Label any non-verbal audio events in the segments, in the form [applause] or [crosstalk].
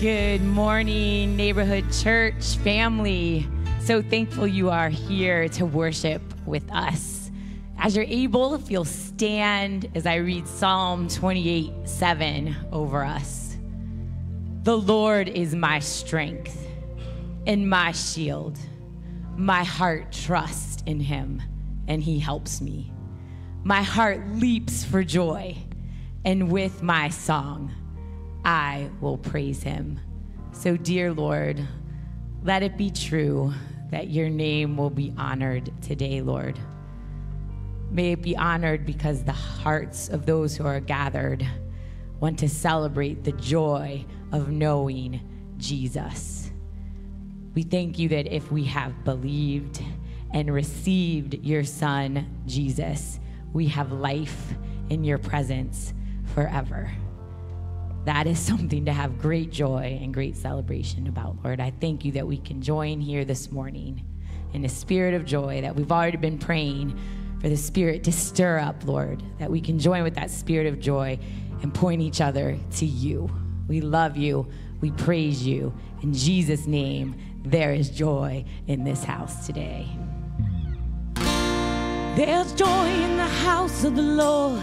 Good morning, neighborhood church family. So thankful you are here to worship with us. As you're able, if you'll stand as I read Psalm 28 7 over us. The Lord is my strength and my shield. My heart trusts in him, and he helps me. My heart leaps for joy, and with my song, I will praise him. So, dear Lord, let it be true that your name will be honored today, Lord. May it be honored because the hearts of those who are gathered want to celebrate the joy of knowing Jesus. We thank you that if we have believed and received your Son, Jesus, we have life in your presence forever that is [laughs] something to have great joy and great celebration about, Lord. I thank you that we can join here this morning in a spirit of joy, that we've already been praying for the Spirit to stir up, Lord, that we can join with that spirit of joy and point each other to you. We love you. We praise you. In Jesus' name, there is joy in this house today. There's joy in the house of the Lord.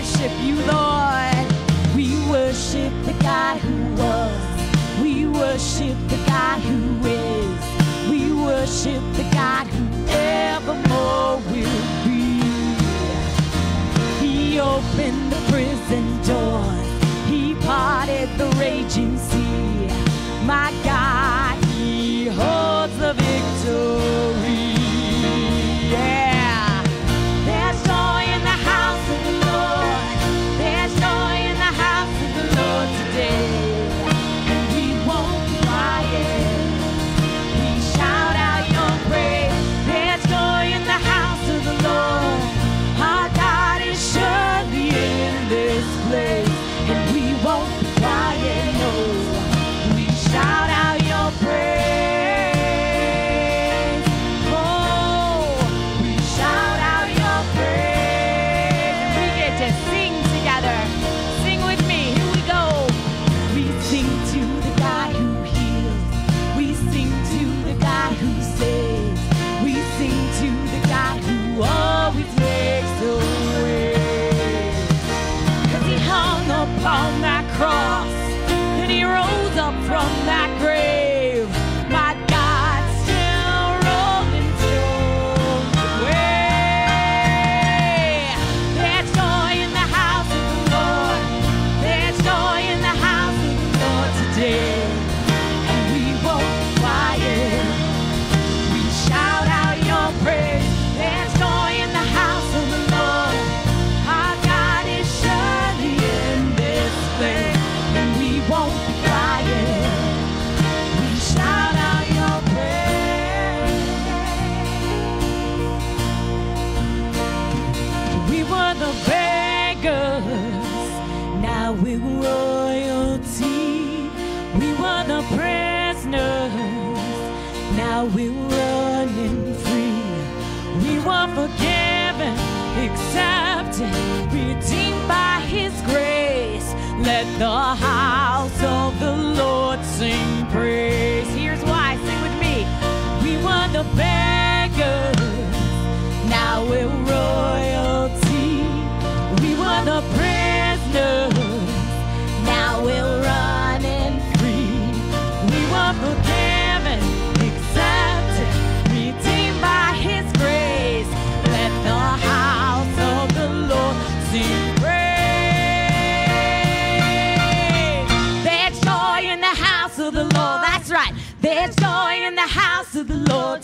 Worship you, Lord. We worship the God who was. We worship the God who is. We worship the God who evermore will be. He opened the prison doors. He parted the raging sea. My God,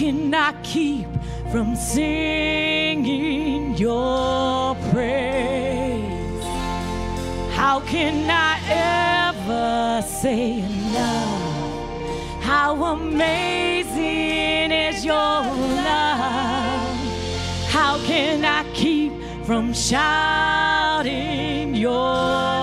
can I keep from singing your praise? How can I ever say enough? How amazing is your love? How can I keep from shouting your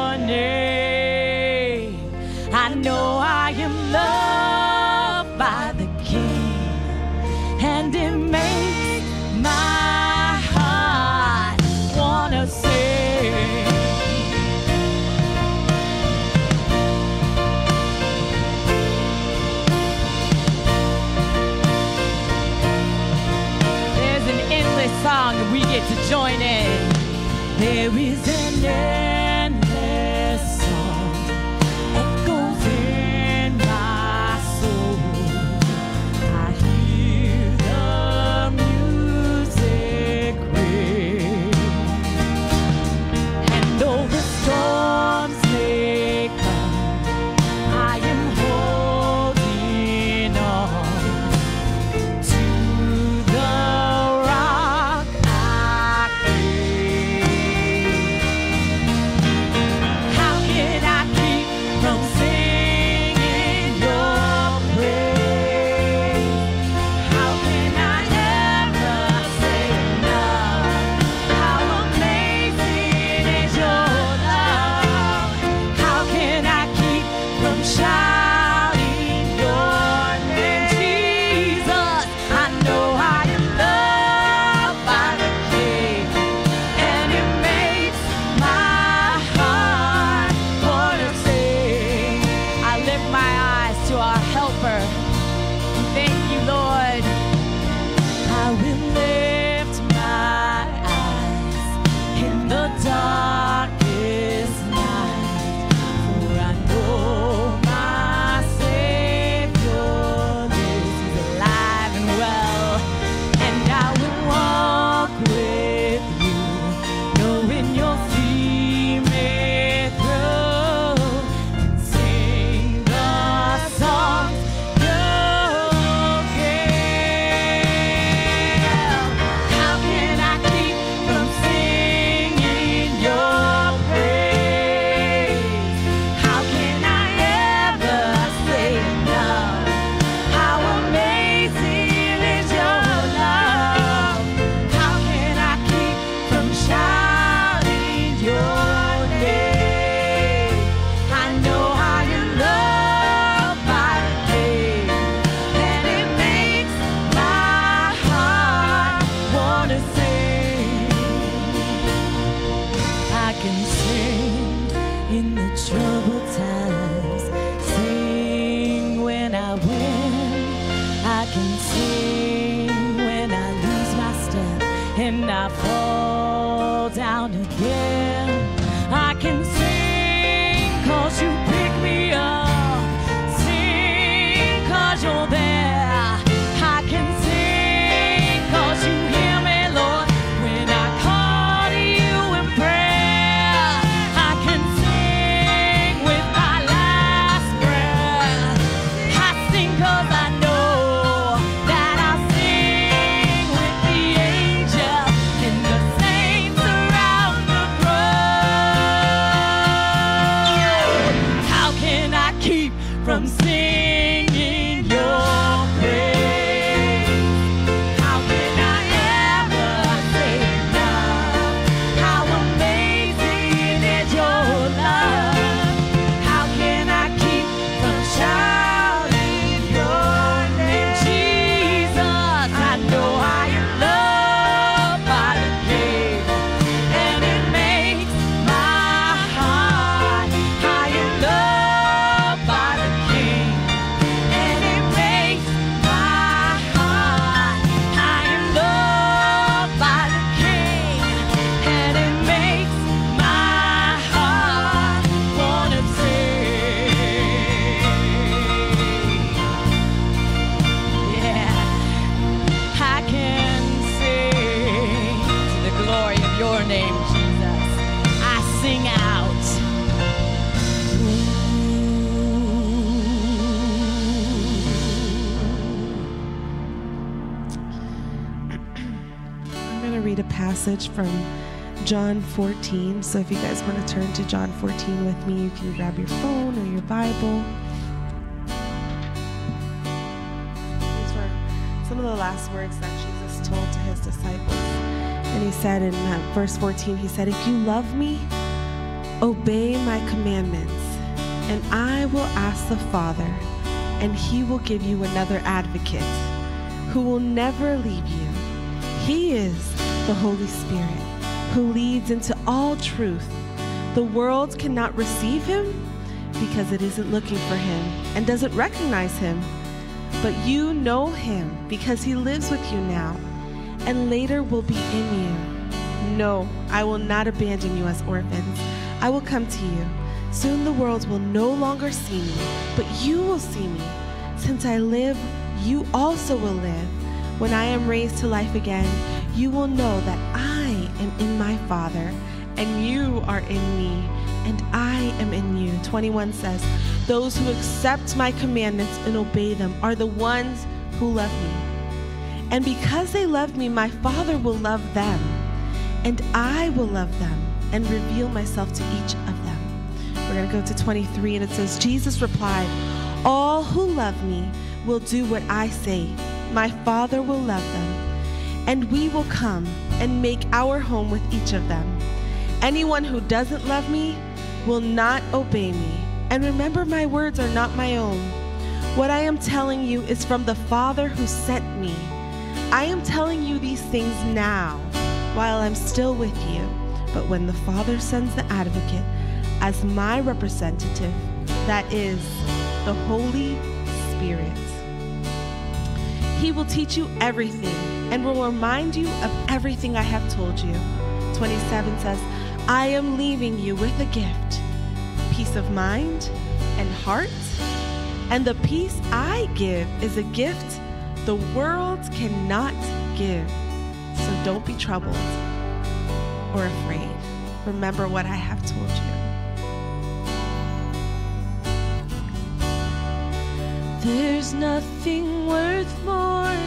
14. So if you guys want to turn to John 14 with me, you can grab your phone or your Bible. These were some of the last words that Jesus told to his disciples. And he said in uh, verse 14, he said, If you love me, obey my commandments, and I will ask the Father, and he will give you another advocate who will never leave you. He is the Holy Spirit who leads into all truth. The world cannot receive him because it isn't looking for him and doesn't recognize him. But you know him because he lives with you now and later will be in you. No, I will not abandon you as orphans. I will come to you. Soon the world will no longer see me, but you will see me. Since I live, you also will live. When I am raised to life again, you will know that I am in my Father, and you are in me, and I am in you. 21 says, Those who accept my commandments and obey them are the ones who love me. And because they love me, my Father will love them, and I will love them and reveal myself to each of them. We're going to go to 23, and it says, Jesus replied, All who love me will do what I say. My Father will love them and we will come and make our home with each of them. Anyone who doesn't love me will not obey me. And remember, my words are not my own. What I am telling you is from the Father who sent me. I am telling you these things now while I'm still with you. But when the Father sends the advocate as my representative, that is the Holy Spirit, he will teach you everything and will remind you of everything I have told you. 27 says, I am leaving you with a gift peace of mind and heart. And the peace I give is a gift the world cannot give. So don't be troubled or afraid. Remember what I have told you. There's nothing worth more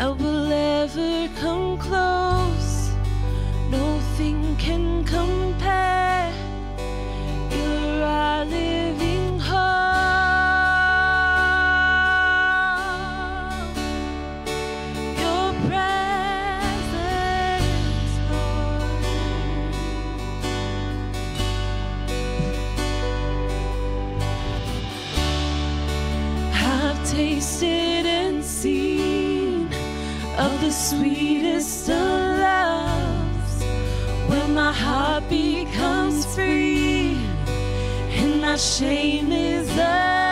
that will ever come close. Nothing can compare. You're our living hope. Your presence, Lord. I've tasted of the sweetest of loves when my heart becomes free and my shame is undone.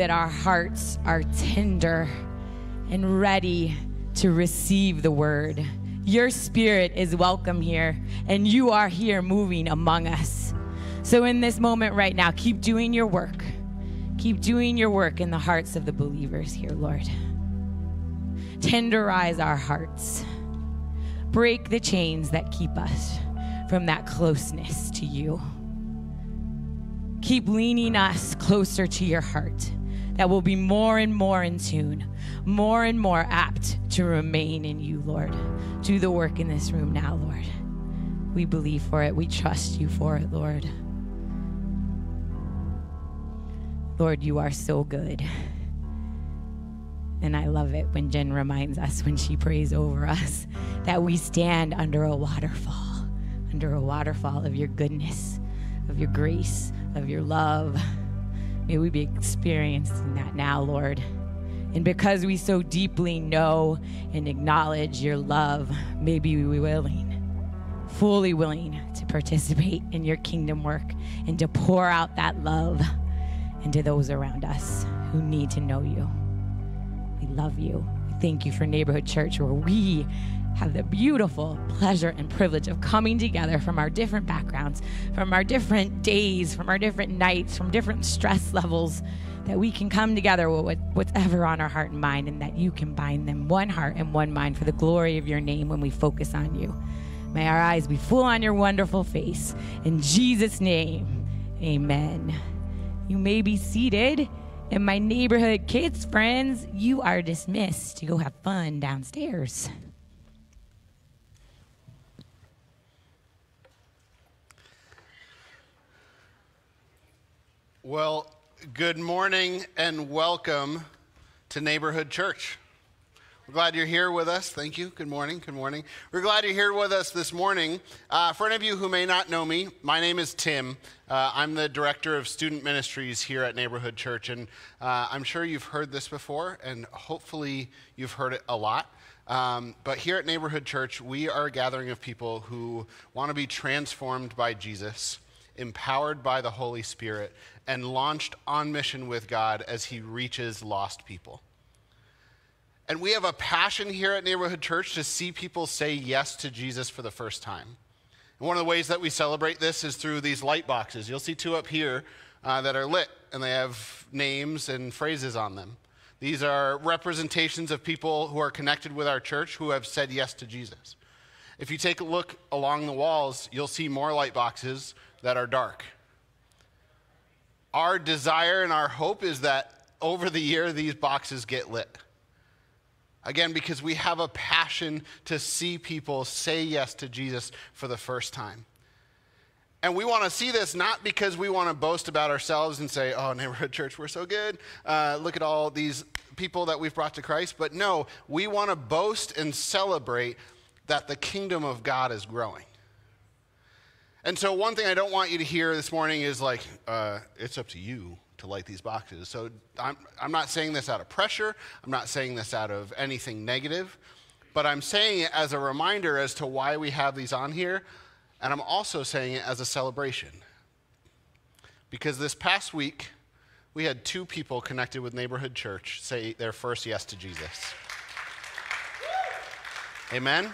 That our hearts are tender and ready to receive the word. Your spirit is welcome here, and you are here moving among us. So, in this moment right now, keep doing your work. Keep doing your work in the hearts of the believers here, Lord. Tenderize our hearts. Break the chains that keep us from that closeness to you. Keep leaning us closer to your heart, that will be more and more in tune, more and more apt to remain in you, Lord. Do the work in this room now, Lord. We believe for it. We trust you for it, Lord. Lord, you are so good. And I love it when Jen reminds us when she prays over us that we stand under a waterfall, under a waterfall of your goodness, of your grace, of your love. May we be experiencing that now, Lord. And because we so deeply know and acknowledge your love, may we be willing, fully willing to participate in your kingdom work and to pour out that love into those around us who need to know you. We love you. We thank you for Neighborhood Church, where we have the beautiful pleasure and privilege of coming together from our different backgrounds, from our different days, from our different nights, from different stress levels, that we can come together with whatever on our heart and mind, and that you can bind them one heart and one mind for the glory of your name when we focus on you. May our eyes be full on your wonderful face. In Jesus' name, amen. You may be seated. And my neighborhood kids, friends, you are dismissed to go have fun downstairs. Well, good morning and welcome to Neighborhood Church. We're glad you're here with us. Thank you. Good morning. Good morning. We're glad you're here with us this morning. Uh, for any of you who may not know me, my name is Tim. Uh, I'm the director of student ministries here at Neighborhood Church, and uh, I'm sure you've heard this before, and hopefully you've heard it a lot. Um, but here at Neighborhood Church, we are a gathering of people who want to be transformed by Jesus empowered by the Holy Spirit, and launched on mission with God as He reaches lost people. And we have a passion here at Neighborhood Church to see people say yes to Jesus for the first time. And one of the ways that we celebrate this is through these light boxes. You'll see two up here uh, that are lit, and they have names and phrases on them. These are representations of people who are connected with our church who have said yes to Jesus. If you take a look along the walls, you'll see more light boxes that are dark. Our desire and our hope is that over the year, these boxes get lit. Again, because we have a passion to see people say yes to Jesus for the first time. And we want to see this not because we want to boast about ourselves and say, oh, neighborhood church, we're so good. Uh, look at all these people that we've brought to Christ. But no, we want to boast and celebrate that the kingdom of God is growing. And so, one thing I don't want you to hear this morning is like, uh, it's up to you to light these boxes. So, I'm, I'm not saying this out of pressure. I'm not saying this out of anything negative. But I'm saying it as a reminder as to why we have these on here. And I'm also saying it as a celebration. Because this past week, we had two people connected with Neighborhood Church say their first yes to Jesus. Amen?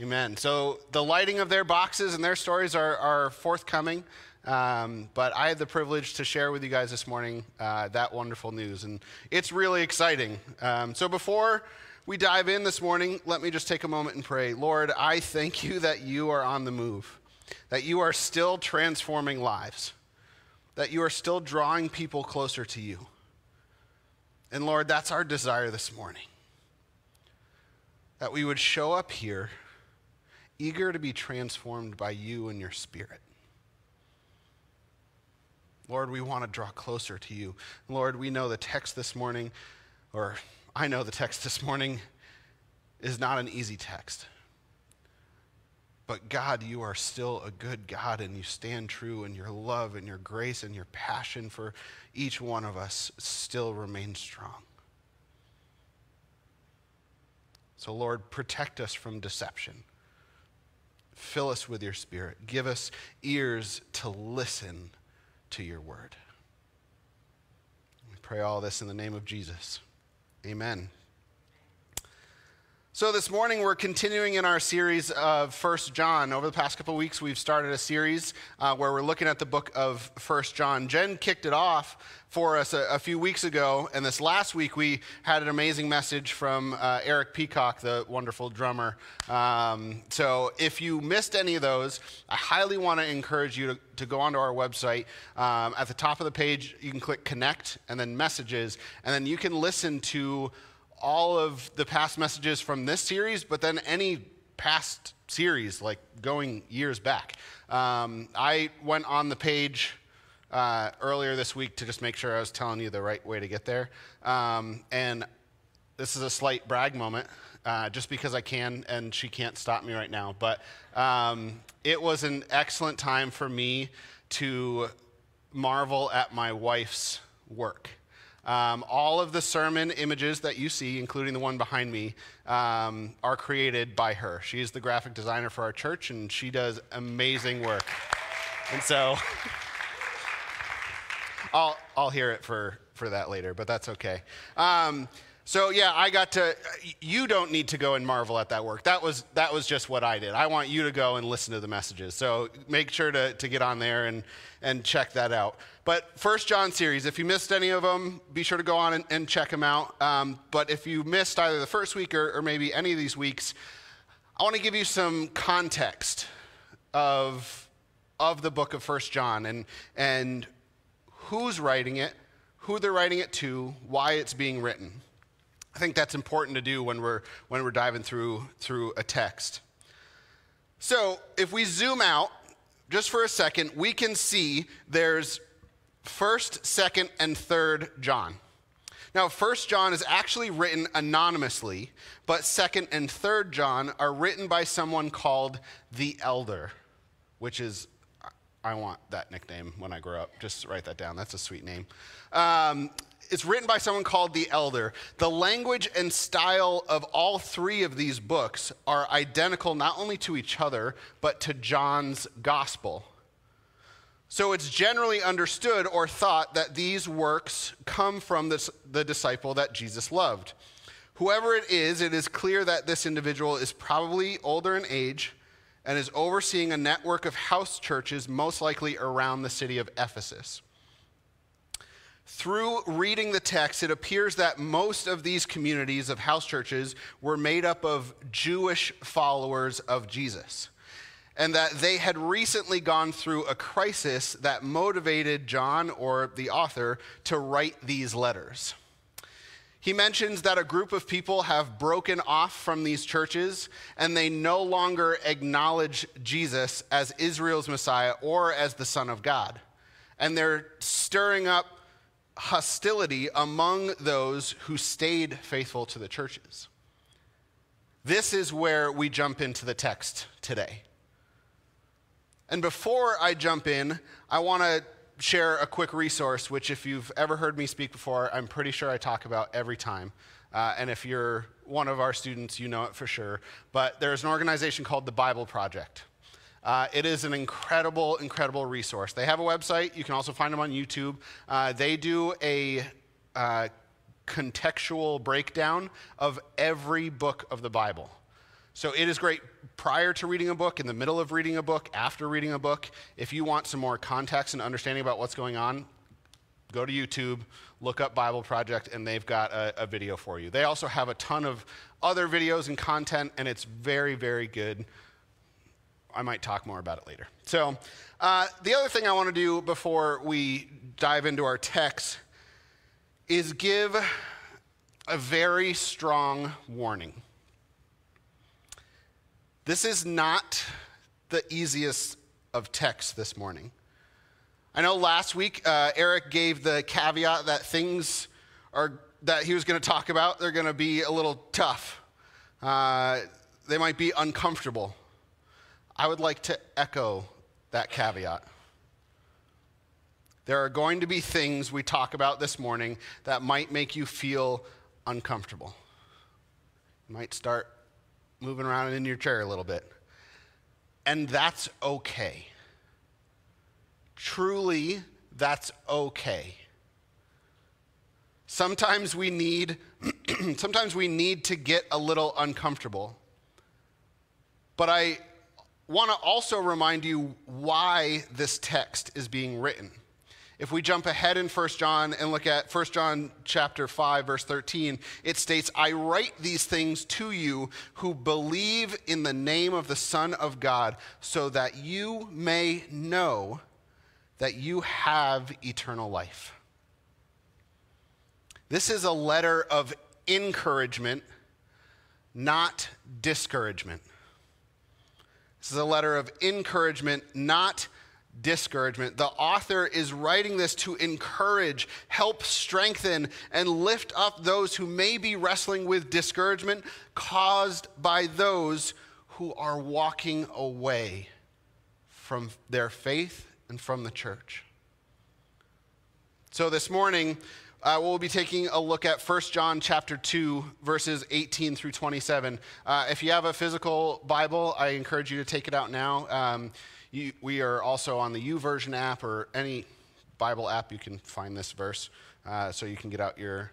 Amen. So the lighting of their boxes and their stories are, are forthcoming. Um, but I had the privilege to share with you guys this morning uh, that wonderful news. And it's really exciting. Um, so before we dive in this morning, let me just take a moment and pray. Lord, I thank you that you are on the move, that you are still transforming lives, that you are still drawing people closer to you. And Lord, that's our desire this morning. That we would show up here eager to be transformed by you and your spirit. Lord, we want to draw closer to you. Lord, we know the text this morning, or I know the text this morning is not an easy text. But God, you are still a good God and you stand true, and your love and your grace and your passion for each one of us still remains strong. So, Lord, protect us from deception. Fill us with your spirit. Give us ears to listen to your word. We pray all this in the name of Jesus. Amen. So, this morning we're continuing in our series of First John. Over the past couple weeks, we've started a series uh, where we're looking at the book of First John. Jen kicked it off for us a, a, few weeks ago, and this last week we had an amazing message from uh, Eric Peacock, the wonderful drummer. Um, so, if you missed any of those, I highly want to encourage you to, to go onto our website. Um, at the top of the page, you can click Connect and then Messages, and then you can listen to all of the past messages from this series, but then any past series, like going years back. Um, I went on the page uh, earlier this week to just make sure I was telling you the right way to get there. Um, and this is a slight brag moment, uh, just because I can, and she can't stop me right now. But um, it was an excellent time for me to marvel at my wife's work. Um, all of the sermon images that you see, including the one behind me, um, are created by her. She is the graphic designer for our church, and she does amazing work. And so [laughs] I'll, I'll hear it for, for that later, but that's okay. Um, so yeah, I got to. You don't need to go and marvel at that work. That was that was just what I did. I want you to go and listen to the messages. So make sure to, to get on there and and check that out. But First John series, if you missed any of them, be sure to go on and, and check them out. Um, but if you missed either the first week or, or maybe any of these weeks, I want to give you some context of of the book of First John and and who's writing it, who they're writing it to, why it's being written. I think that's important to do when we're, when we're diving through, through a text. So if we zoom out just for a second, we can see there's first, second, and third John. Now, first John is actually written anonymously, but second and third John are written by someone called the elder, which is I want that nickname when I grow up. Just write that down. That's a sweet name. Um, it's written by someone called the Elder. The language and style of all three of these books are identical not only to each other, but to John's gospel. So it's generally understood or thought that these works come from this, the disciple that Jesus loved. Whoever it is, it is clear that this individual is probably older in age and is overseeing a network of house churches, most likely around the city of Ephesus. Through reading the text, it appears that most of these communities of house churches were made up of Jewish followers of Jesus, and that they had recently gone through a crisis that motivated John, or the author, to write these letters. He mentions that a group of people have broken off from these churches and they no longer acknowledge Jesus as Israel's Messiah or as the Son of God. And they're stirring up hostility among those who stayed faithful to the churches. This is where we jump into the text today. And before I jump in, I want to share a quick resource, which, if you've ever heard me speak before, I'm pretty sure I talk about every time. Uh, and if you're one of our students, you know it for sure. But there's an organization called the Bible Project. Uh, it is an incredible, incredible resource. They have a website. You can also find them on YouTube. Uh, they do a uh, contextual breakdown of every book of the Bible. So it is great prior to reading a book, in the middle of reading a book, after reading a book. If you want some more context and understanding about what's going on, go to YouTube, look up Bible Project, and they've got a, a, video for you. They also have a ton of other videos and content, and it's very, very good. I might talk more about it later. So, uh, the other thing I want to do before we dive into our text is give a very strong warning. This is not the easiest of texts this morning. I know last week uh, Eric gave the caveat that things are that he was going to talk about they're going to be a little tough. Uh, they might be uncomfortable. I would like to echo that caveat. There are going to be things we talk about this morning that might make you feel uncomfortable. You might start moving around in your chair a little bit. And that's okay. Truly, that's okay. Sometimes we need [clears throat] sometimes we need to get a little uncomfortable. But I want to also remind you why this text is being written. If we jump ahead in 1 John and look at 1 John chapter 5 verse 13, it states, "I write these things to you who believe in the name of the Son of God, so that you may know that you have eternal life." This is a letter of encouragement, not discouragement. This is a letter of encouragement, not discouragement. The author is writing this to encourage, help strengthen, and lift up those who may be wrestling with discouragement caused by those who are walking away from their faith and from the church. So this morning, uh, we'll be taking a look at 1 John chapter 2, verses 18 through 27. Uh, if you have a physical Bible, I encourage you to take it out now. Um, you, we are also on the YouVersion app or any Bible app, you can find this verse. Uh, so you can get out your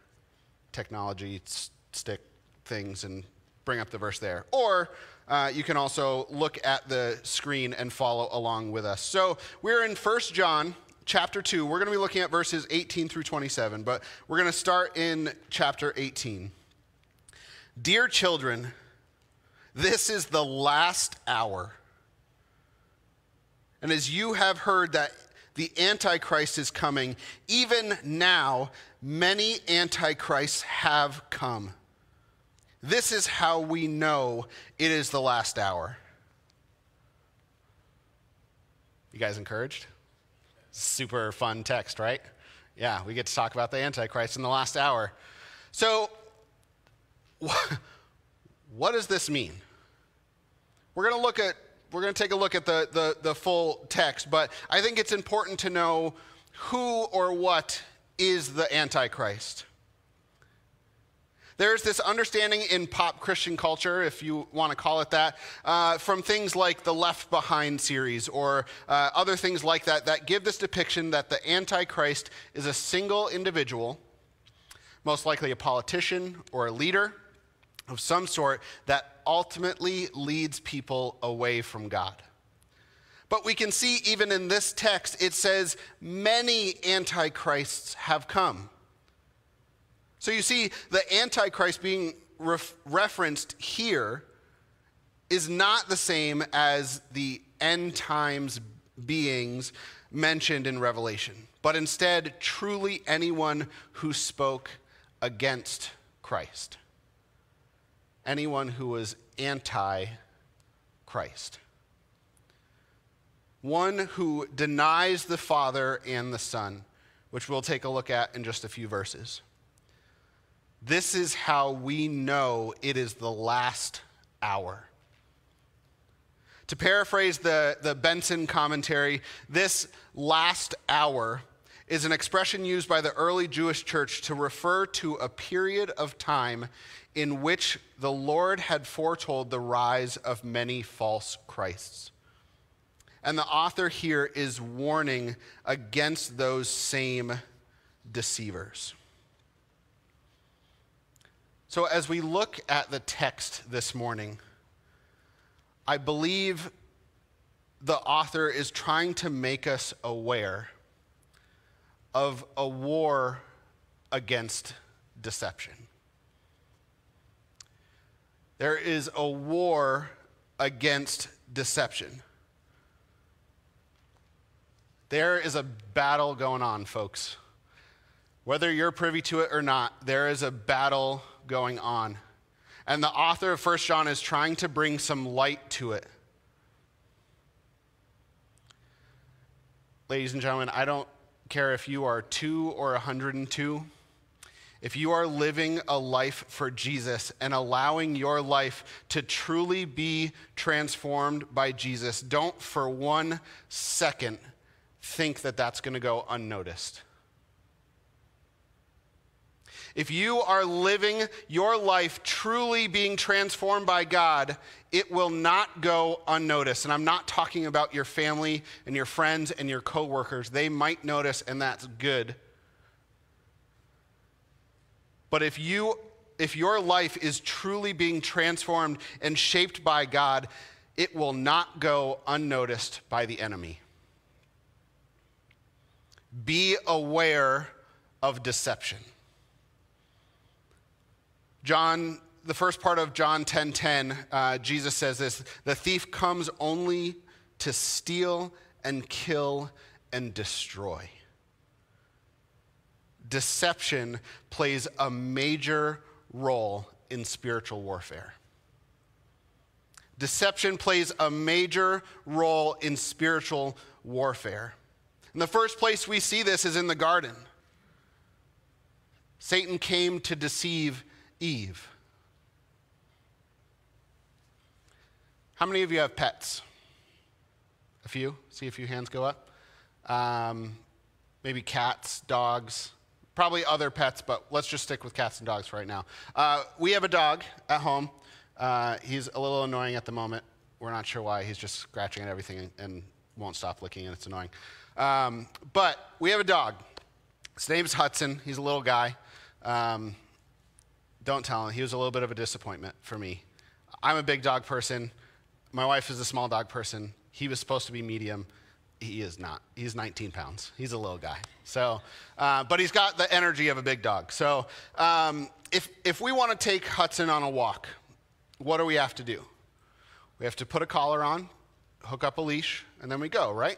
technology stick things and bring up the verse there. Or uh, you can also look at the screen and follow along with us. So we're in 1 John chapter 2. We're going to be looking at verses 18 through 27, but we're going to start in chapter 18. Dear children, this is the last hour. And as you have heard that the Antichrist is coming, even now, many Antichrists have come. This is how we know it is the last hour. You guys encouraged? Super fun text, right? Yeah, we get to talk about the Antichrist in the last hour. So, [laughs] what does this mean? We're going to look at we're going to take a look at the, the, the full text, but I think it's important to know who or what is the Antichrist. There's this understanding in pop Christian culture, if you want to call it that, uh, from things like the Left Behind series or uh, other things like that, that give this depiction that the Antichrist is a single individual, most likely a politician or a leader of some sort, that ultimately leads people away from God. But we can see even in this text, it says many antichrists have come. So you see, the antichrist being ref- referenced here is not the same as the end times beings mentioned in Revelation, but instead, truly anyone who spoke against Christ anyone who was anti Christ. One who denies the Father and the Son, which we'll take a look at in just a few verses. This is how we know it is the last hour. To paraphrase the, the Benson commentary, this last hour is an expression used by the early Jewish church to refer to a period of time in which the Lord had foretold the rise of many false Christs. And the author here is warning against those same deceivers. So, as we look at the text this morning, I believe the author is trying to make us aware of a war against deception. There is a war against deception. There is a battle going on, folks. Whether you're privy to it or not, there is a battle going on. And the author of 1 John is trying to bring some light to it. ladies and gentlemen, I don't care if you are two or 102. If you are living a life for Jesus and allowing your life to truly be transformed by Jesus, don't for one second think that that's going to go unnoticed. If you are living your life truly being transformed by God, it will not go unnoticed. And I'm not talking about your family and your friends and your coworkers. They might notice, and that's good. But if you if your life is truly being transformed and shaped by God, it will not go unnoticed by the enemy. Be aware of deception. John, the first part of John 10 10, uh, Jesus says this The thief comes only to steal and kill and destroy. Deception plays a major role in spiritual warfare. Deception plays a major role in spiritual warfare. And the first place we see this is in the garden. Satan came to deceive Eve. How many of you have pets? A few? See a few hands go up. Um, maybe cats, dogs, probably other pets, but let's just stick with cats and dogs for right now. Uh, we have a dog at home. Uh, he's a little annoying at the moment. We're not sure why. He's just scratching at everything and, and won't stop licking, and it's annoying. Um, but we have a dog. His name's Hudson. He's a little guy. Um, don't tell him. He was a little bit of a disappointment for me. I'm a big dog person. My wife is a small dog person. He was supposed to be medium. He is not. He's 19 pounds. He's a little guy. So, uh, but he's got the energy of a big dog. So, um, if if we want to take Hudson on a walk, what do we have to do? We have to put a collar on, hook up a leash, and then we go, right?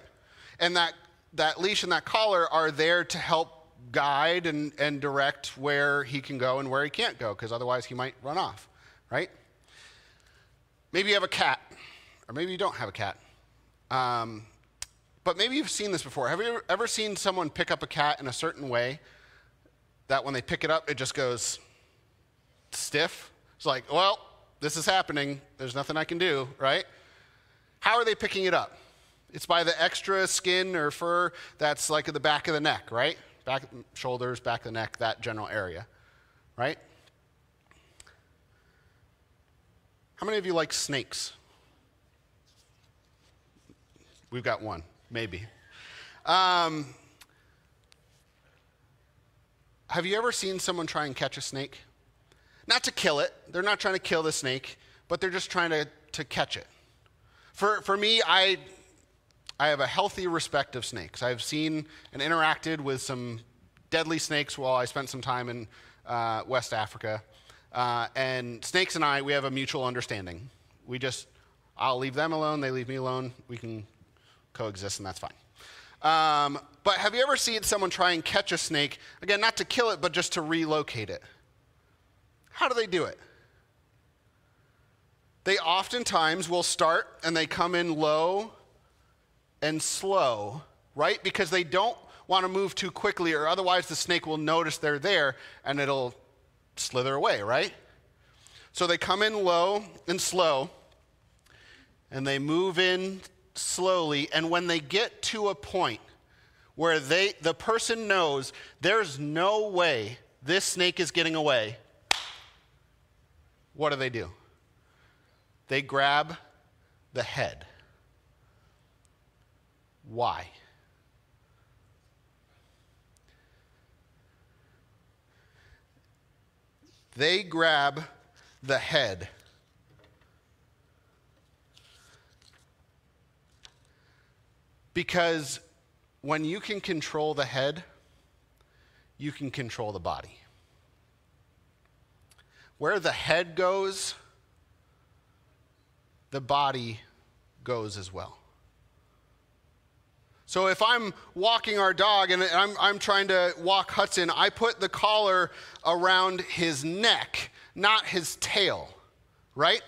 And that that leash and that collar are there to help guide and, and direct where he can go and where he can't go, because otherwise he might run off, right? Maybe you have a cat, or maybe you don't have a cat. Um, but maybe you've seen this before. Have you ever seen someone pick up a cat in a certain way that when they pick it up, it just goes stiff? It's like, well, this is happening. There's nothing I can do, right? How are they picking it up? It's by the extra skin or fur that's like at the back of the neck, right? Back shoulders, back of the neck, that general area, right? How many of you like snakes? We've got one, maybe. Um, have you ever seen someone try and catch a snake? Not to kill it, they're not trying to kill the snake, but they're just trying to, to catch it. For, for me, I, I have a healthy respect of snakes. I've seen and interacted with some deadly snakes while I spent some time in uh, West Africa. Uh, and snakes and I, we have a mutual understanding. We just, I'll leave them alone, they leave me alone. We can coexist, and that's fine. Um, but have you ever seen someone try and catch a snake? Again, not to kill it, but just to relocate it. How do they do it? They oftentimes will start and they come in low and slow, right? Because they don't want to move too quickly, or otherwise the snake will notice they're there and it'll slither away, right? So they come in low and slow, and they move in slowly, and when they get to a point where they, the person knows there's no way this snake is getting away, what do they do? They grab the head. Why? They grab the head. Because when you can control the head, you can control the body. Where the head goes, the body goes as well. So if I'm walking our dog and I'm, I'm trying to walk Hudson, I put the collar around his neck, not his tail, right?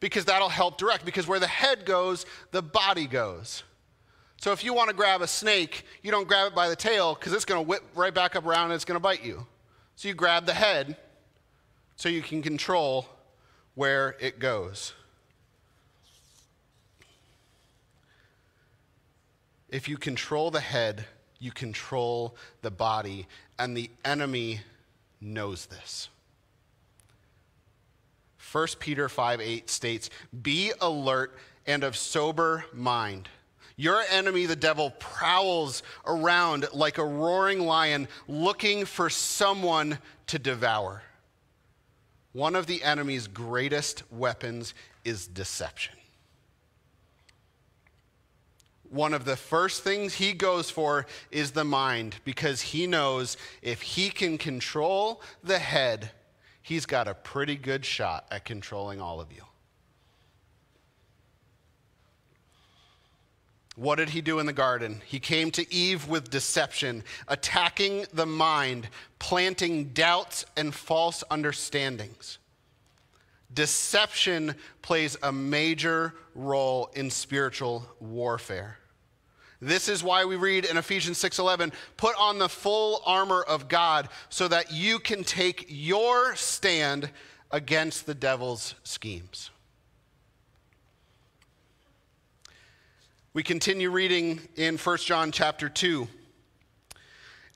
Because that'll help direct. Because where the head goes, the body goes. So if you want to grab a snake, you don't grab it by the tail because it's going to whip right back up around and it's going to bite you. So you grab the head so you can control where it goes. If you control the head, you control the body, and the enemy knows this. 1 Peter 5 8 states, Be alert and of sober mind. Your enemy, the devil, prowls around like a roaring lion looking for someone to devour. One of the enemy's greatest weapons is deception. One of the first things he goes for is the mind because he knows if he can control the head, he's got a pretty good shot at controlling all of you. What did he do in the garden? He came to Eve with deception, attacking the mind, planting doubts and false understandings. Deception plays a major role in spiritual warfare. This is why we read in Ephesians 6:11, "Put on the full armor of God so that you can take your stand against the devil's schemes." We continue reading in 1 John chapter 2.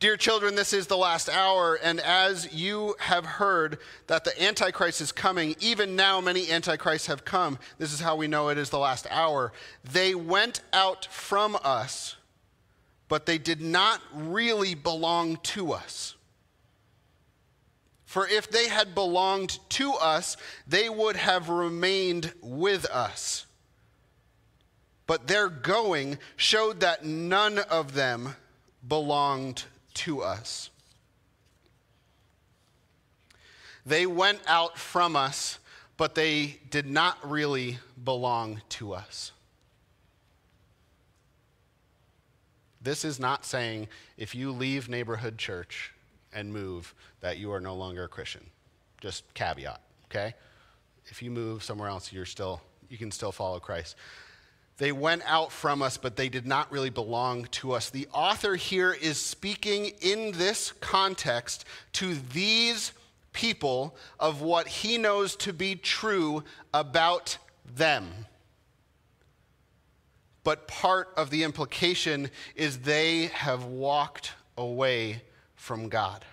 Dear children, this is the last hour, and as you have heard that the Antichrist is coming, even now many Antichrists have come. This is how we know it is the last hour. They went out from us, but they did not really belong to us. For if they had belonged to us, they would have remained with us but their going showed that none of them belonged to us. They went out from us, but they did not really belong to us. This is not saying if you leave neighborhood church and move that you are no longer a Christian. Just caveat, okay? If you move somewhere else, you're still you can still follow Christ. They went out from us, but they did not really belong to us. The author here is speaking in this context to these people of what he knows to be true about them. But part of the implication is they have walked away from God.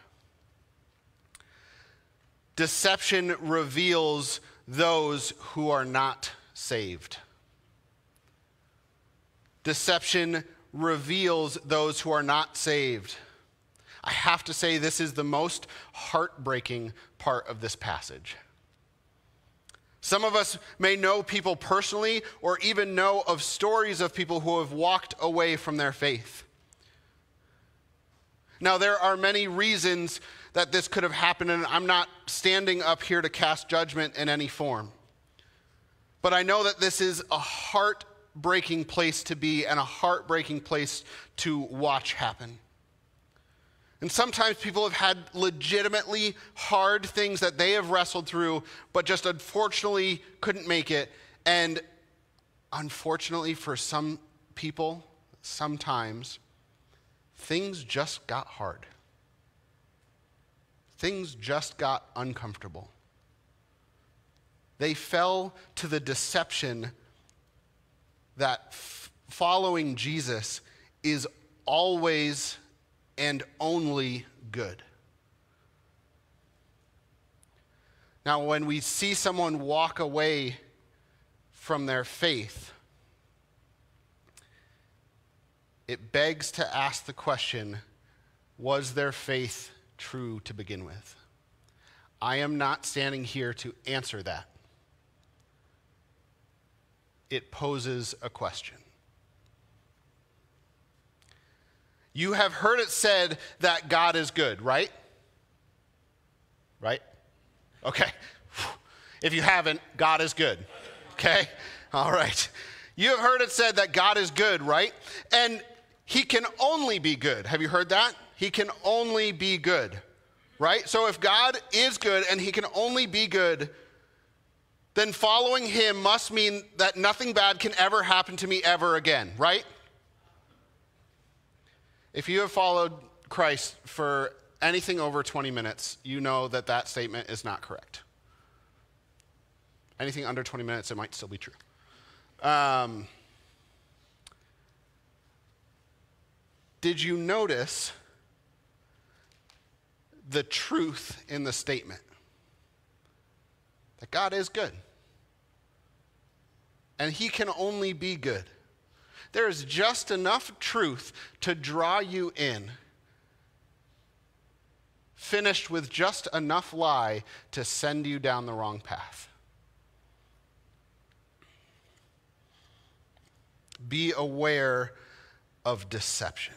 Deception reveals those who are not saved. Deception reveals those who are not saved. I have to say, this is the most heartbreaking part of this passage. Some of us may know people personally or even know of stories of people who have walked away from their faith. Now, there are many reasons that this could have happened, and I'm not standing up here to cast judgment in any form. But I know that this is a heart heartbreaking place to be and a heartbreaking place to watch happen. And sometimes people have had legitimately hard things that they have wrestled through, but just unfortunately couldn't make it. And unfortunately, for some people, sometimes things just got hard. Things just got uncomfortable. They fell to the deception that f- following Jesus is always and only good. Now, when we see someone walk away from their faith, it begs to ask the question was their faith true to begin with? I am not standing here to answer that it poses a question. You have heard it said that God is good, right? Right? Okay. [laughs] If you haven't, God is good. Okay? All right. You have heard it said that God is good, right? And he can only be good. Have you heard that? He can only be good, right? So if God is good and he can only be good, then following him must mean that nothing bad can ever happen to me ever again, right? If you have followed Christ for anything over 20 minutes, you know that that statement is not correct. Anything under 20 minutes, it might still be true. Um, did you notice the truth in the statement? That God is good. And He can only be good. There is just enough truth to draw you in, finished with just enough lie to send you down the wrong path. Be aware of deception.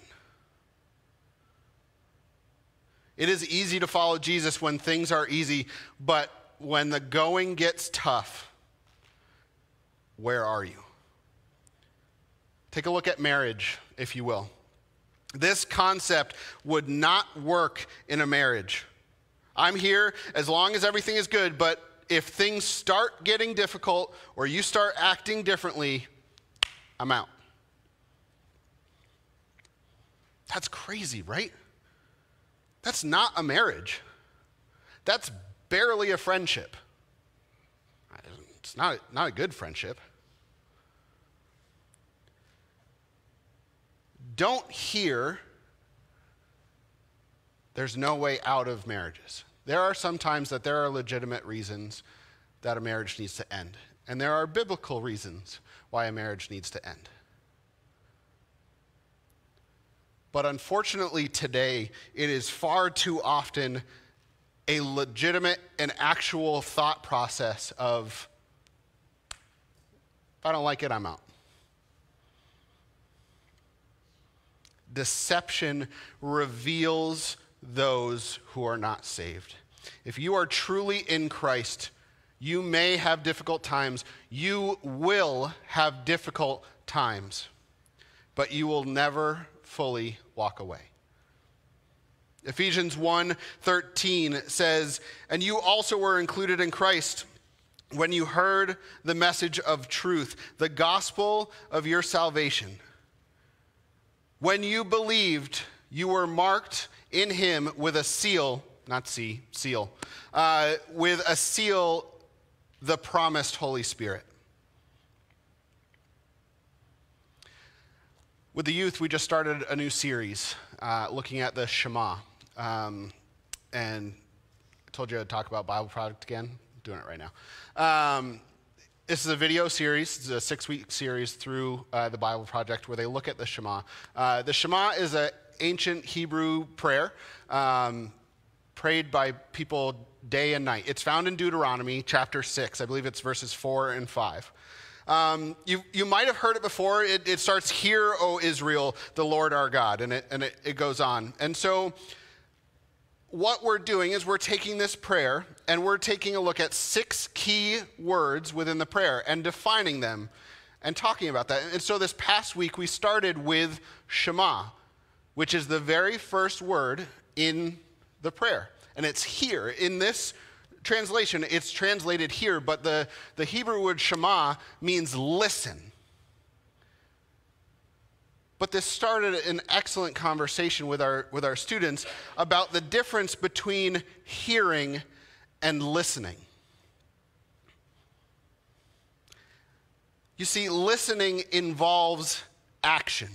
It is easy to follow Jesus when things are easy, but when the going gets tough, where are you? Take a look at marriage, if you will. This concept would not work in a marriage. I'm here as long as everything is good, but if things start getting difficult or you start acting differently, I'm out. That's crazy, right? That's not a marriage. That's barely a friendship. It's not, not a good friendship. Don't hear there's no way out of marriages. There are some times that there are legitimate reasons that a marriage needs to end, and there are biblical reasons why a marriage needs to end. But unfortunately, today, it is far too often a legitimate and actual thought process of, if I don't like it, I'm out. Deception reveals those who are not saved. If you are truly in Christ, you may have difficult times. You will have difficult times, but you will never fully walk away. Ephesians 1:13 says, "And you also were included in Christ when you heard the message of truth, the gospel of your salvation. When you believed, you were marked in him with a seal, not see, seal, uh, with a seal, the promised Holy Spirit. With the youth, we just started a new series uh, looking at the Shema. Um, and I told you I'd talk about Bible Project again. I'm doing it right now. Um, this is a video series. It's a six week series through uh, the Bible Project where they look at the Shema. Uh, the Shema is an ancient Hebrew prayer um, prayed by people day and night. It's found in Deuteronomy chapter 6. I believe it's verses 4 and 5. Um, you, you might have heard it before. It, it starts, Hear, O Israel, the Lord our God, and, it, and it, it goes on. And so, what we're doing is we're taking this prayer and we're taking a look at six key words within the prayer and defining them and talking about that. And so, this past week, we started with Shema, which is the very first word in the prayer. And it's here in this translation, it's translated here, but the, the Hebrew word Shema means listen. But this started an excellent conversation with our, with our students about the difference between hearing and listening. You see, listening involves action.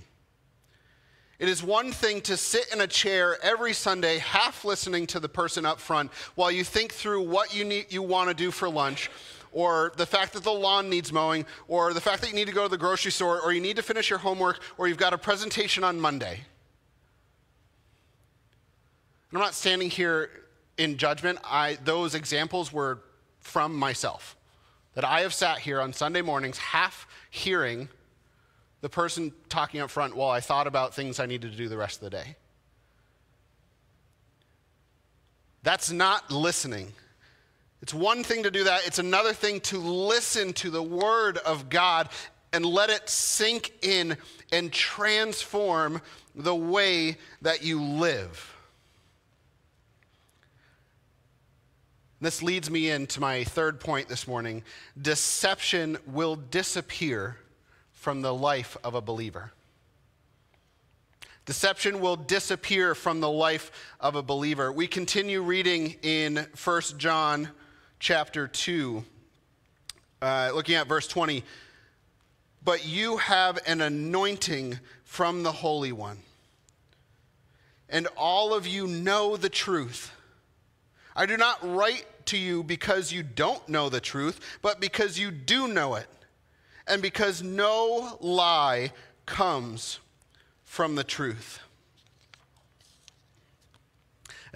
It is one thing to sit in a chair every Sunday, half listening to the person up front while you think through what you, need, you want to do for lunch, or the fact that the lawn needs mowing, or the fact that you need to go to the grocery store, or you need to finish your homework, or you've got a presentation on Monday. I'm not standing here in judgment. I, those examples were from myself. That I have sat here on Sunday mornings, half hearing the person talking up front while I thought about things I needed to do the rest of the day. That's not listening. It's one thing to do that, it's another thing to listen to the Word of God and let it sink in and transform the way that you live. This leads me into my third point this morning. Deception will disappear from the life of a believer. Deception will disappear from the life of a believer. We continue reading in 1 John chapter 2, uh, looking at verse 20. But you have an anointing from the Holy One, and all of you know the truth. I do not write to you because you don't know the truth, but because you do know it, and because no lie comes from the truth.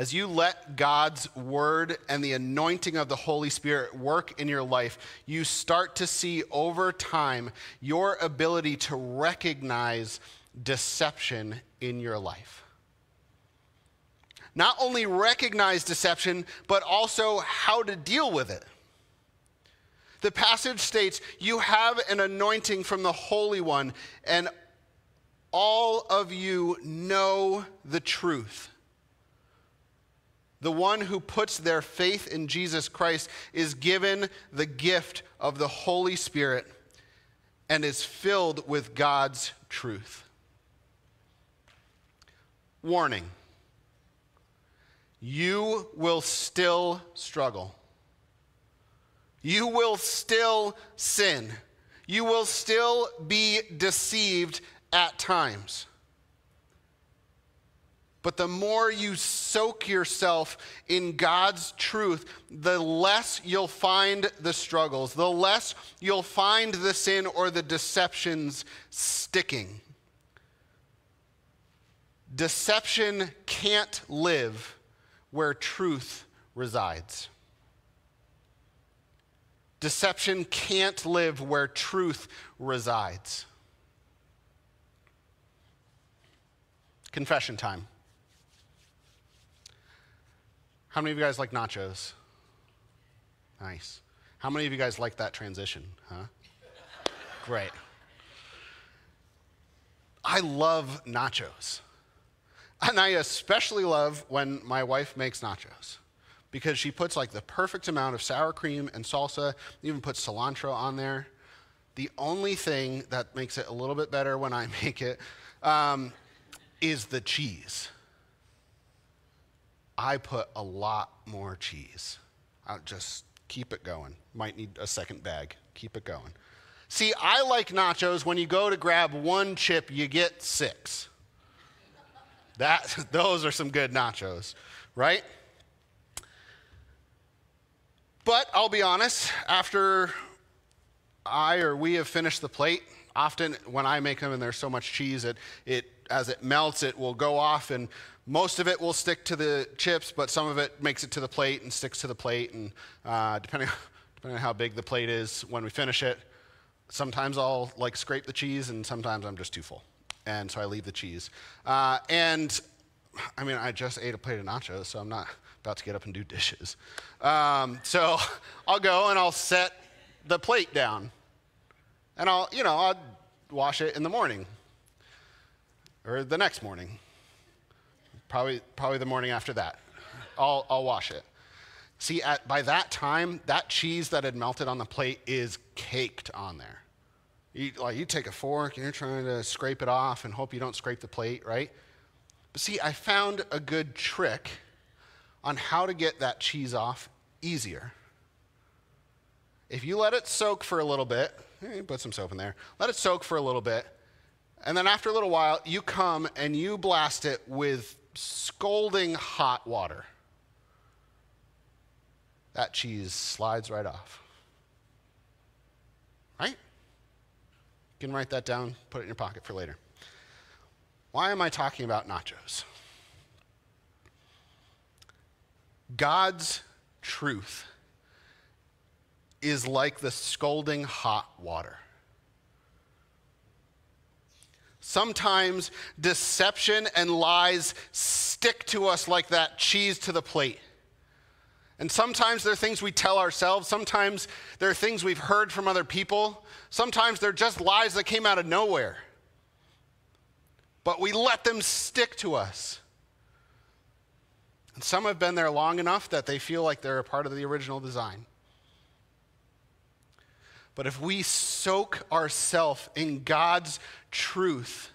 As you let God's word and the anointing of the Holy Spirit work in your life, you start to see over time your ability to recognize deception in your life. Not only recognize deception, but also how to deal with it. The passage states, You have an anointing from the Holy One, and all of you know the truth. The one who puts their faith in Jesus Christ is given the gift of the Holy Spirit and is filled with God's truth. Warning you will still struggle. You will still sin. You will still be deceived at times. But the more you soak yourself in God's truth, the less you'll find the struggles, the less you'll find the sin or the deceptions sticking. Deception can't live where truth resides. Deception can't live where truth resides. Confession time. How many of you guys like nachos? Nice. How many of you guys like that transition, huh? Great. I love nachos. And I especially love when my wife makes nachos because she puts like the perfect amount of sour cream and salsa, even puts cilantro on there. The only thing that makes it a little bit better when I [laughs] make it um, is the cheese. I put a lot more cheese. I'll just keep it going. Might need a second bag. Keep it going. See, I like nachos when you go to grab one chip, you get six. That, [laughs] those are some good nachos, right? But I'll be honest, after I or we have finished the plate, often when I make them and there's so much cheese, it, it as it melts, it will go off, and most of it will stick to the chips, but some of it makes it to the plate and sticks to the plate. And uh, depending, [laughs] depending on how big the plate is when we finish it, sometimes I'll like scrape the cheese, and sometimes I'm just too full, and so I leave the cheese. Uh, and I mean, I just ate a plate of nachos, so I'm not about to get up and do dishes. Um, so [laughs] I'll go and I'll set the plate down, and I'll, you know, I'll wash it in the morning or the next morning. Probably, probably the morning after that. I'll, I'll wash it. See, at, by that time, that cheese that had melted on the plate is caked on there. You, like, you take a fork and you're trying to scrape it off and hope you don't scrape the plate, right? But see, I found a good trick on how to get that cheese off easier. If you let it soak for a little bit, eh, put some soap in there, let it soak for a little bit, and then after a little while, you come and you blast it with scalding hot water. That cheese slides right off. Right? You can write that down, put it in your pocket for later. Why am I talking about nachos? God's truth is like the scalding hot water. Sometimes deception and lies stick to us like that cheese to the plate. And sometimes they're things we tell ourselves. Sometimes they're things we've heard from other people. Sometimes they're just lies that came out of nowhere. But we let them stick to us. And some have been there long enough that they feel like they're a part of the original design. But if we soak ourselves in God's truth,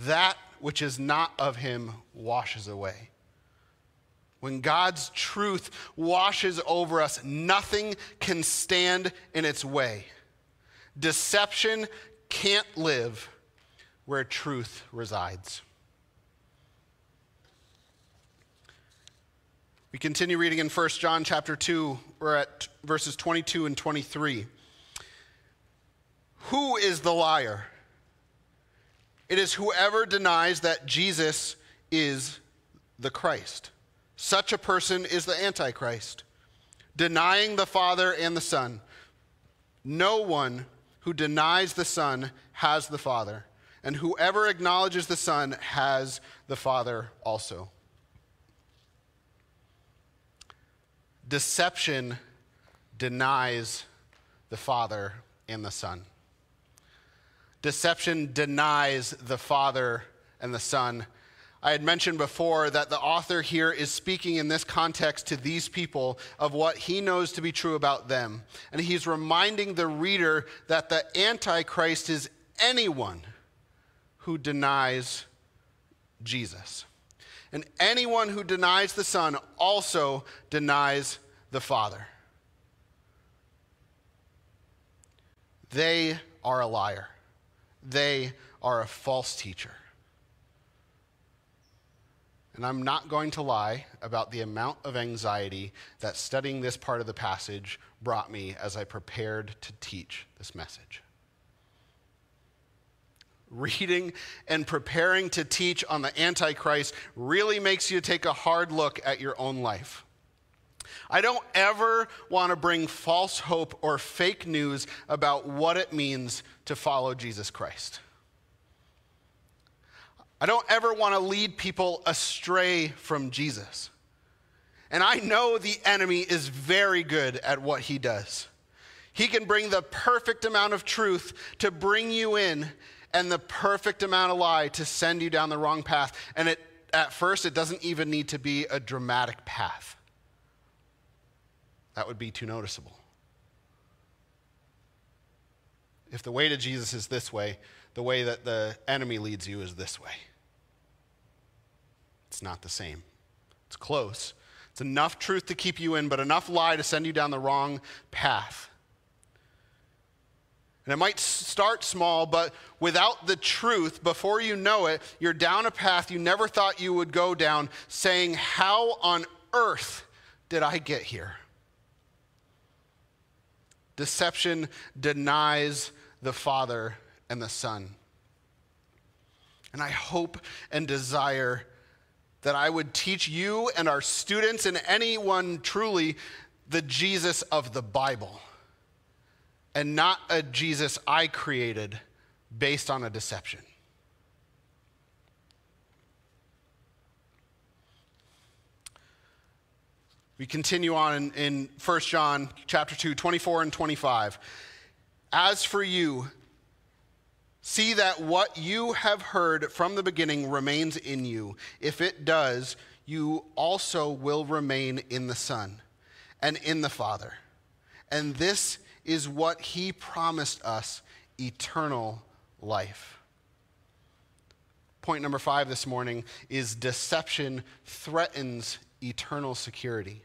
that which is not of him washes away. When God's truth washes over us, nothing can stand in its way. Deception can't live where truth resides. We continue reading in 1 John chapter 2. We're at verses 22 and 23. Who is the liar? It is whoever denies that Jesus is the Christ. Such a person is the Antichrist, denying the Father and the Son. No one who denies the Son has the Father, and whoever acknowledges the Son has the Father also. Deception denies the Father and the Son. Deception denies the Father and the Son. I had mentioned before that the author here is speaking in this context to these people of what he knows to be true about them. And he's reminding the reader that the Antichrist is anyone who denies Jesus. And anyone who denies the Son also denies the Father. They are a liar they are a false teacher. And I'm not going to lie about the amount of anxiety that studying this part of the passage brought me as I prepared to teach this message. Reading and preparing to teach on the Antichrist really makes you take a hard look at your own life. I don't ever want to bring false hope or fake news about what it means to follow Jesus Christ. I don't ever want to lead people astray from Jesus. And I know the enemy is very good at what he does. He can bring the perfect amount of truth to bring you in and the perfect amount of lie to send you down the wrong path. And it, at first, it doesn't even need to be a dramatic path. That would be too noticeable. If the way to Jesus is this way, the way that the enemy leads you is this way. It's not the same. It's close. It's enough truth to keep you in, but enough lie to send you down the wrong path. And it might start small, but without the truth, before you know it, you're down a path you never thought you would go down, saying, How on earth did I get here? Deception denies the Father and the Son. And I hope and desire that I would teach you and our students and anyone truly the Jesus of the Bible and not a Jesus I created based on a deception. We continue on in, in 1 John chapter 2, 24 and 25. As for you, see that what you have heard from the beginning remains in you. If it does, you also will remain in the Son and in the Father. And this is what he promised us eternal life. Point number five this morning is deception threatens eternal security.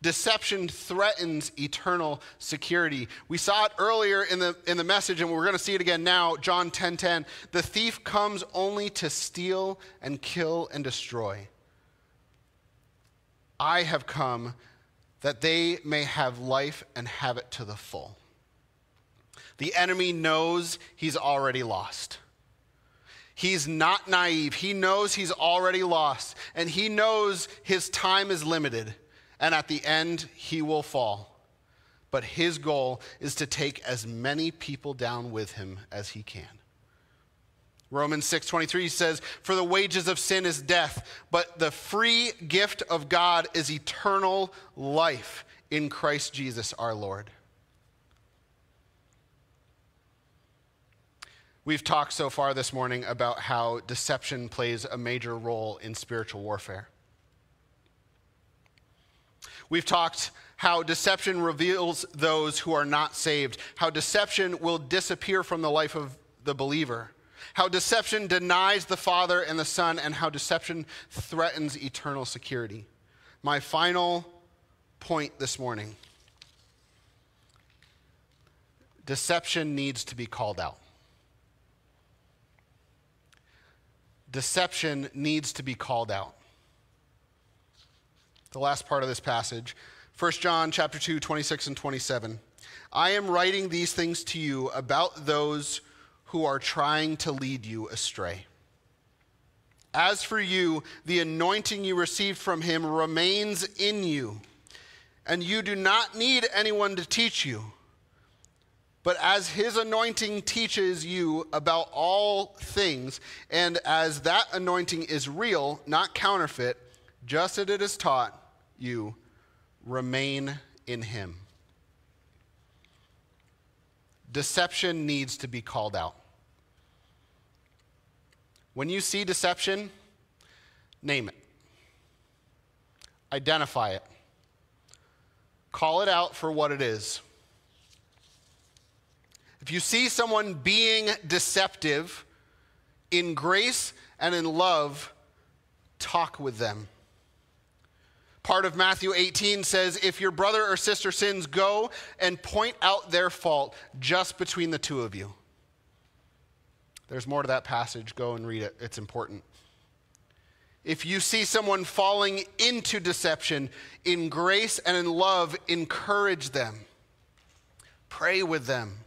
Deception threatens eternal security. We saw it earlier in the, in the message, and we're going to see it again now. John 10 10. The thief comes only to steal and kill and destroy. I have come that they may have life and have it to the full. The enemy knows he's already lost. He's not naive. He knows he's already lost, and he knows his time is limited and at the end, he will fall. But his goal is to take as many people down with him as he can. Romans 6:23 says, "For the wages of sin is death, but the free gift of God is eternal life in Christ Jesus our Lord." We've talked so far this morning about how deception plays a major role in spiritual warfare. We've talked how deception reveals those who are not saved, how deception will disappear from the life of the believer, how deception denies the Father and the Son, and how deception threatens eternal security. My final point this morning deception needs to be called out. Deception needs to be called out. The last part of this passage, 1 John chapter 2, 26 and 27. I am writing these things to you about those who are trying to lead you astray. As for you, the anointing you received from him remains in you, and you do not need anyone to teach you. But as his anointing teaches you about all things, and as that anointing is real, not counterfeit, just as it is taught you, remain in him. Deception needs to be called out. When you see deception, name it, identify it, call it out for what it is. If you see someone being deceptive, in grace and in love, talk with them. Part of Matthew 18 says, If your brother or sister sins, go and point out their fault just between the two of you. There's more to that passage. Go and read it, it's important. If you see someone falling into deception, in grace and in love, encourage them, pray with them.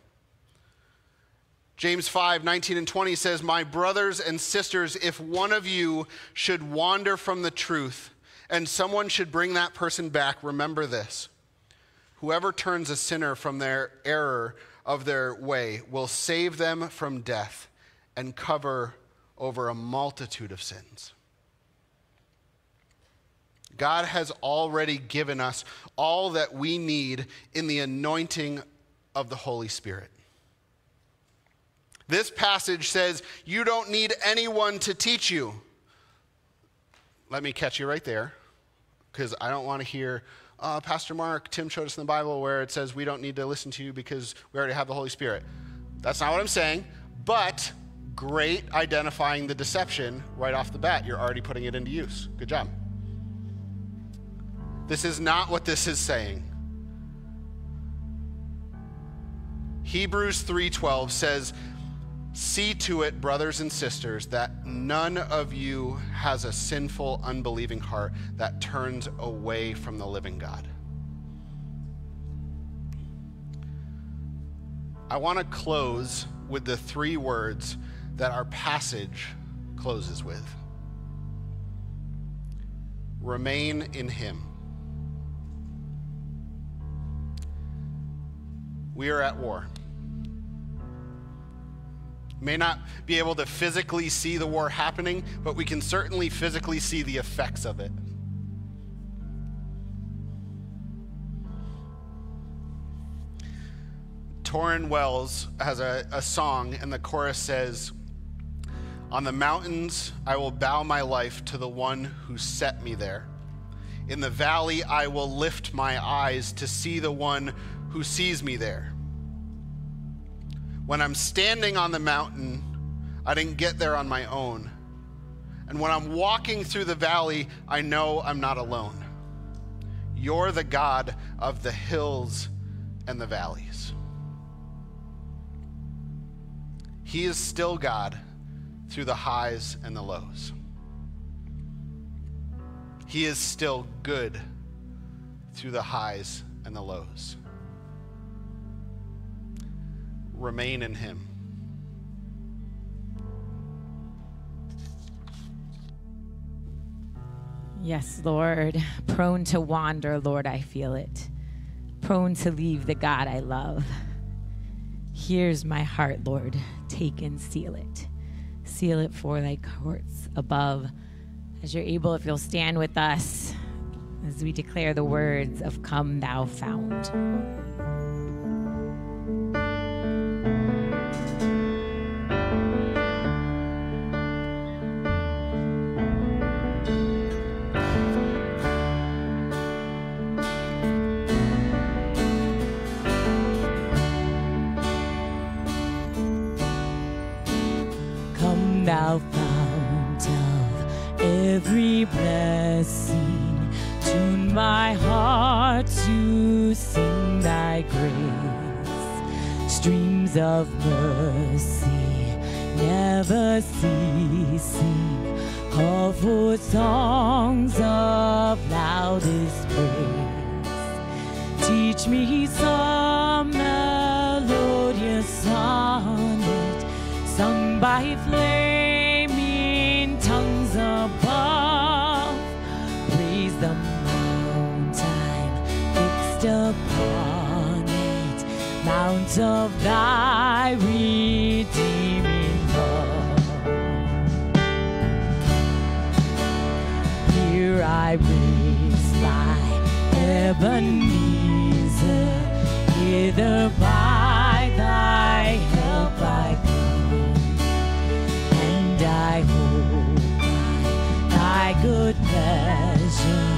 James 5, 19 and 20 says, My brothers and sisters, if one of you should wander from the truth, and someone should bring that person back, remember this. Whoever turns a sinner from their error of their way will save them from death and cover over a multitude of sins. God has already given us all that we need in the anointing of the Holy Spirit. This passage says you don't need anyone to teach you. Let me catch you right there because I don't want to hear, uh, Pastor Mark, Tim showed us in the Bible where it says we don't need to listen to you because we already have the Holy Spirit. That's not what I'm saying, but great identifying the deception right off the bat. You're already putting it into use. Good job. This is not what this is saying. Hebrews 3:12 says See to it, brothers and sisters, that none of you has a sinful, unbelieving heart that turns away from the living God. I want to close with the three words that our passage closes with remain in Him. We are at war may not be able to physically see the war happening, but we can certainly physically see the effects of it. Tauren Wells has a, a song, and the chorus says, On the mountains I will bow my life to the one who set me there. In the valley I will lift my eyes to see the one who sees me there. When I'm standing on the mountain, I didn't get there on my own. And when I'm walking through the valley, I know I'm not alone. You're the God of the hills and the valleys. He is still God through the highs and the lows. He is still good through the highs and the lows remain in him. Yes, Lord. Prone to wander, Lord, I feel it. Prone to leave the God I love. Here's my heart, Lord. Take and seal it. Seal it for thy courts above. As you're able, if you'll stand with us as we declare the words of Come Thou Fount. the scene. Tune my heart to sing thy grace. Streams of mercy never ceasing. Call for songs of loudest praise. Teach me some melodious sonnet sung by flame. words of thy redeeming love. Here I raise my Ebenezer, hither by thy help I come, and I hope thy good pleasure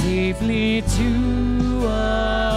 safely to us.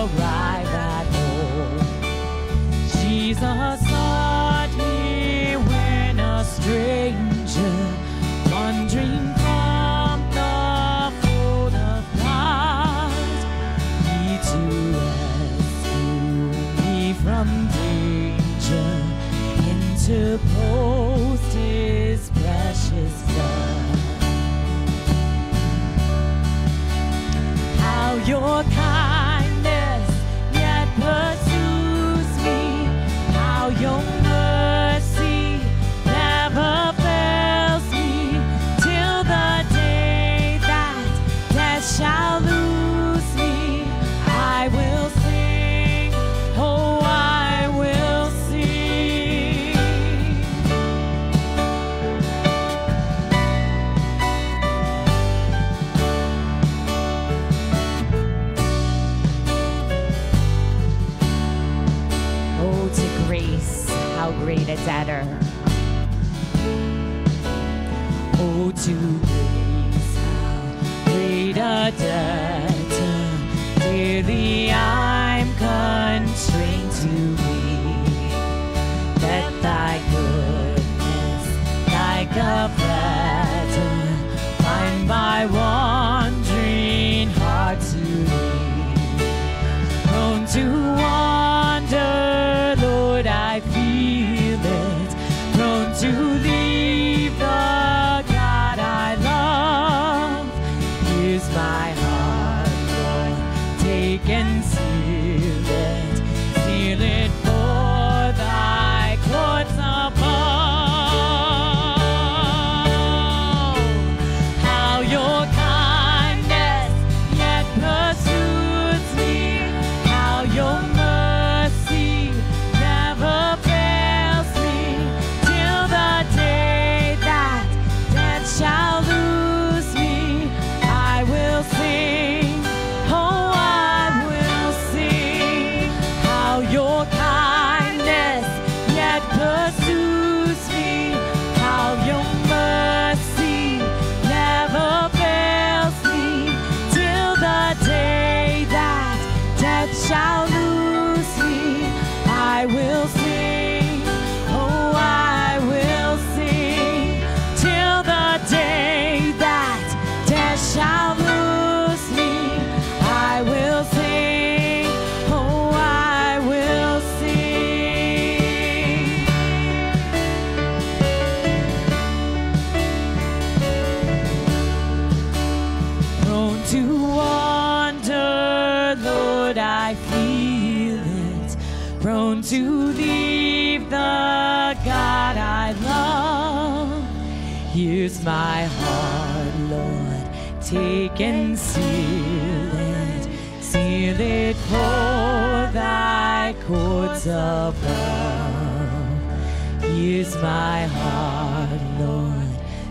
my heart, Lord.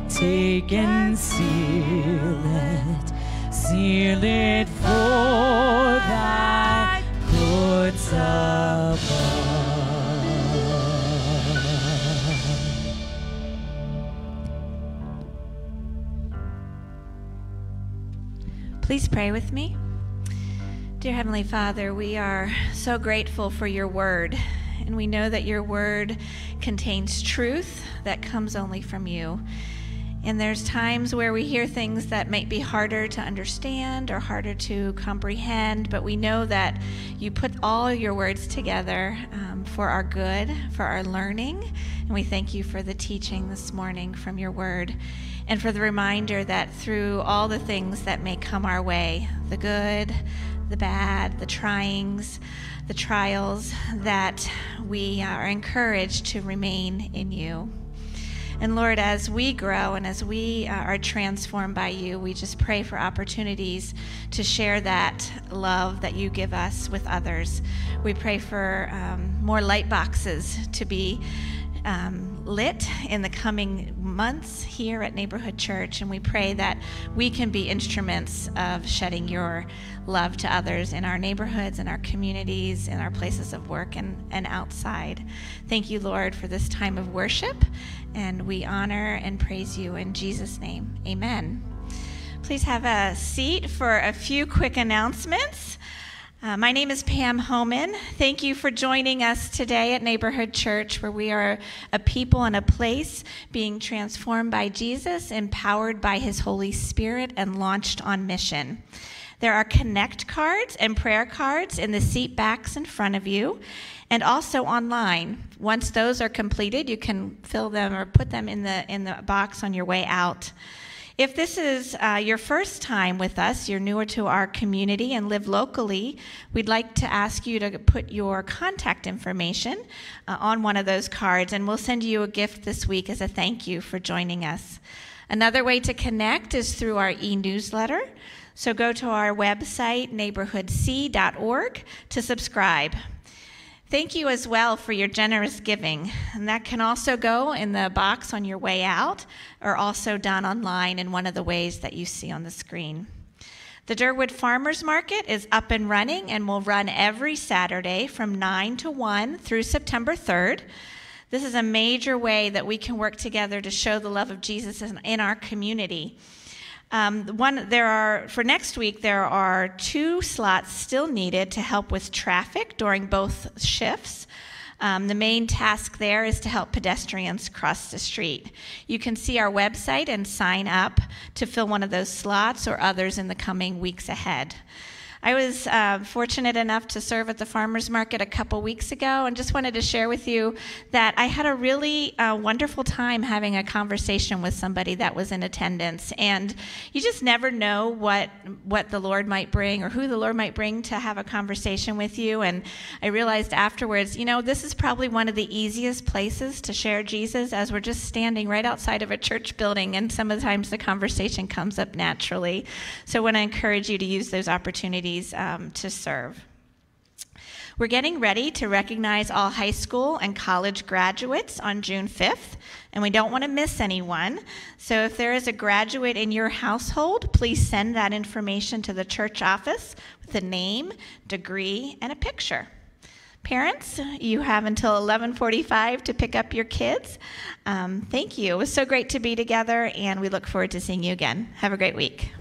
Take and seal it, seal it for thy courts above. Please pray with me. Dear Heavenly Father, we are so grateful for your word and we know that your word contains truth that comes only from you. And there's times where we hear things that might be harder to understand or harder to comprehend, but we know that you put all your words together um, for our good, for our learning. And we thank you for the teaching this morning from your word and for the reminder that through all the things that may come our way, the good, the bad, the tryings, the trials that we are encouraged to remain in you. And Lord, as we grow and as we uh, are transformed by you, we just pray for opportunities to share that love that you give us with others. We pray for um, more light boxes to be um, lit in the coming months here at Neighborhood Church, and we pray that we can be instruments of shedding your love to others in our neighborhoods, in our communities, in our places of work, and, and outside. Thank you, Lord, for this time of worship, and we honor and praise you in Jesus' name. Amen. Please have a seat for a few quick announcements. Uh, my name is Pam Homan. Thank you for joining us today at Neighborhood Church, where we are a people and a place being transformed by Jesus, empowered by His Holy Spirit, and launched on mission. There are connect cards and prayer cards in the seat backs in front of you, and also online. Once those are completed, you can fill them or put them in the in the box on your way out. If this is uh, your first time with us, you're newer to our community and live locally, we'd like to ask you to put your contact information uh, on one of those cards, and we'll send you a gift this week as a thank you for joining us. Another way to connect is through our e newsletter. So go to our website, neighborhoodc.org, to subscribe. Thank you as well for your generous giving. And that can also go in the box on your way out or also done online in one of the ways that you see on the screen. The Durwood Farmers Market is up and running and will run every Saturday from 9 to 1 through September 3rd. This is a major way that we can work together to show the love of Jesus in our community. Um, one, there are for next week. There are two slots still needed to help with traffic during both shifts. Um, the main task there is to help pedestrians cross the street. You can see our website and sign up to fill one of those slots or others in the coming weeks ahead. I was uh, fortunate enough to serve at the farmers market a couple weeks ago and just wanted to share with you that I had a really uh, wonderful time having a conversation with somebody that was in attendance. And you just never know what, what the Lord might bring or who the Lord might bring to have a conversation with you. And I realized afterwards, you know, this is probably one of the easiest places to share Jesus as we're just standing right outside of a church building. And some of the times the conversation comes up naturally. So I want to encourage you to use those opportunities opportunities um, to serve. We're getting ready to recognize all high school and college graduates on June 5th, and we don't want to miss anyone. So if there is a graduate in your household, please send that information to the church office with a name, degree, and a picture. Parents, you have until 11:45 to pick up your kids. Um, thank you. It was so great to be together, and we look forward to seeing you again. Have a great week.